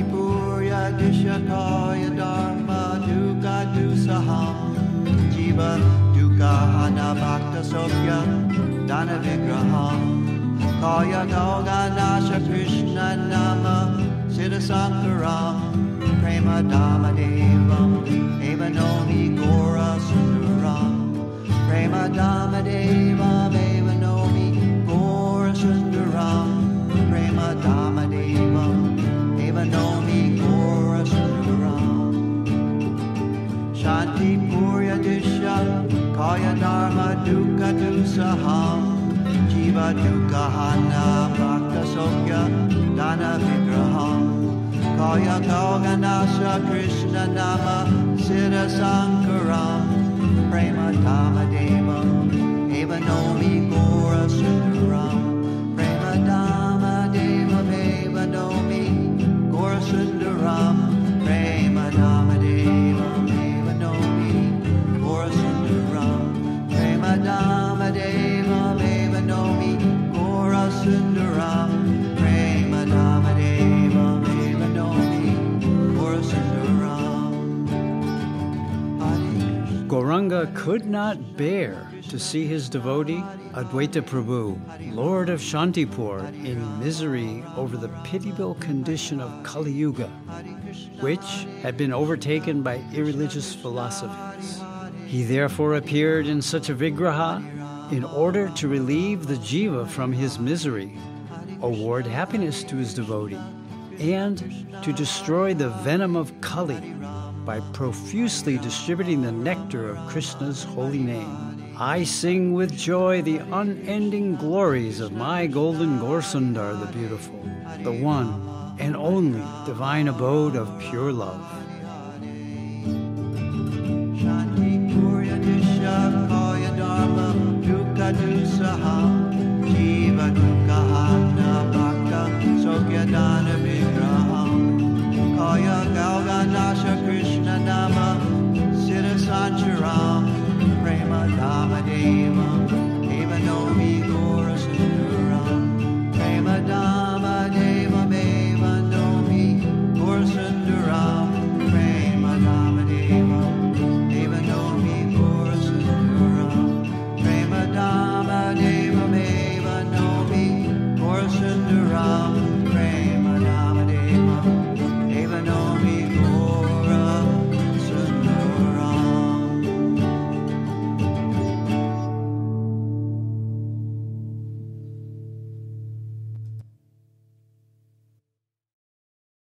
Shantipurya Dishakaya Dharma Dukkha Dusaham Jiva Dukkha Anabhakta Sokya Dana Vigraham Kaya Gauga Nasha Krishna Nama Siddha Sankaram Prema Dhama Kaya Dharma Dukkha Dusaham Jiva Dukkha Hana Bhakta Sokya Dana Vigraham Kaya Kauganasha Krishna Nama Siddha Sankaram Prema Dhama Devam Evanomi Gora Gauranga could not bear to see his devotee, Advaita Prabhu, Lord of Shantipur, in misery over the pitiable condition of Kali Yuga, which had been overtaken by irreligious philosophies. He therefore appeared in such a vigraha in order to relieve the jiva from his misery, award happiness to his devotee, and to destroy the venom of Kali by profusely distributing the nectar of Krishna's holy name. I sing with joy the unending glories of my golden Gaurasundar the beautiful, the one and only divine abode of pure love. around.